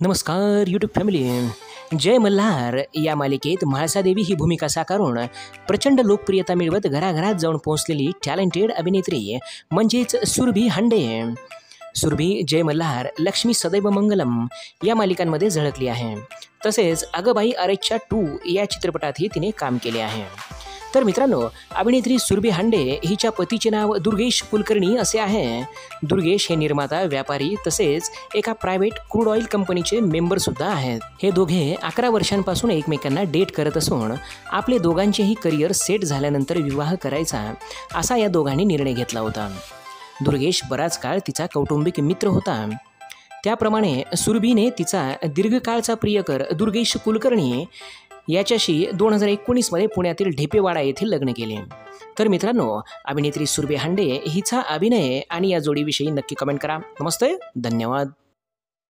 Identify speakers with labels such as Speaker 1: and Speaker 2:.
Speaker 1: नमस्कार YouTube family जय मल्हार. या मालिकेत म्हाळसादेवी ही भूमिका साकारून प्रचंड लोकप्रियता मिळवत घराघरात जाऊन पोहोचलेली टॅलेंटेड अभिनेत्री म्हणजेच सुरभी हांडे. सुरभी जय मल्हार लक्ष्मी सदैव मंगलम या मालिकांमध्ये झळकली आहे. तसेच अगबाई अरेच्छा टू या चित्रपटातही तिने काम केले आहे. तर मित्रांनो अभिनेत्री सुरभी हांडे हिच्या पतीचे नाव दुर्गेश कुलकर्णी असे आहे. दुर्गेश हे निर्माता व्यापारी तसेच एका प्रायव्हेट क्रूड ऑइल कंपनीचे मेंबरसुद्धा आहेत. हे दोघे अकरा वर्षांपासून एकमेकांना डेट करत असून आपले दोघांचेही करिअर सेट झाल्यानंतर विवाह करायचा असा या दोघांनी निर्णय घेतला होता. दुर्गेश बराच काळ तिचा कौटुंबिक मित्र होता. त्याप्रमाणे सुरभीने तिचा दीर्घकाळचा प्रियकर दुर्गेश कुलकर्णी याच्याशी दोन हजार एकोणीसमध्ये पुण्यातील ढेपेवाडा येथील लग्न केले. तर मित्रांनो अभिनेत्री सुरभे हांडे हिचा अभिनय आणि या जोडीविषयी नक्की कमेंट करा. नमस्ते धन्यवाद.